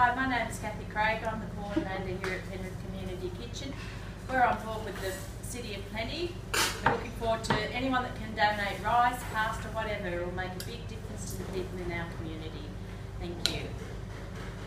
Hi, my name is Cathy Craig. I'm the coordinator here at Penrith Community Kitchen. We're on board with the City of Plenty. We're looking forward to anyone that can donate rice, pasta, whatever. It will make a big difference to the people in our community.